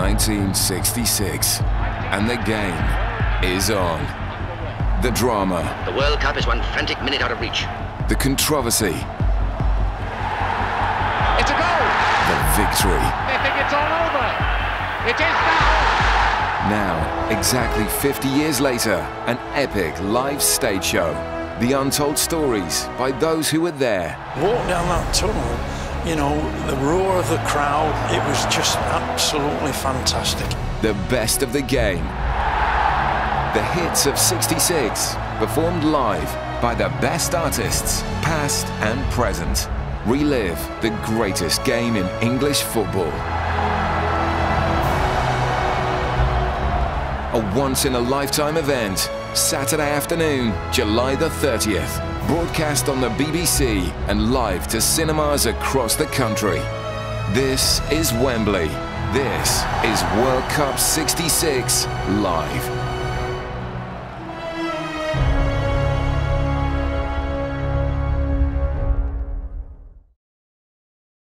1966, and the game is on. The drama. The World Cup is one frantic minute out of reach. The controversy. It's a goal! The victory. They think it's all over. It is now! Now, exactly 50 years later, an epic live stage show. The untold stories by those who were there. Walk down that tunnel, you know, the roar of the crowd, it was just absolutely fantastic. The best of the game. The hits of 66, performed live by the best artists, past and present. Relive the greatest game in English football. A once-in-a-lifetime event, Saturday afternoon, July the 30th. Broadcast on the BBC and live to cinemas across the country. This is Wembley. This is World Cup 66 live.